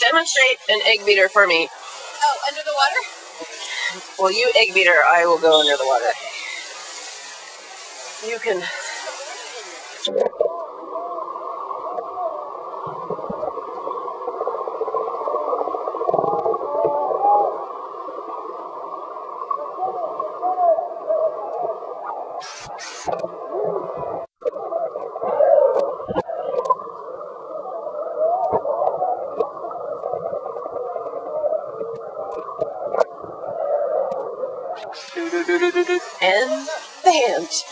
demonstrate an egg beater for me. Oh, under the water? Well, you egg beater, I will go under the water. You can. and the hands.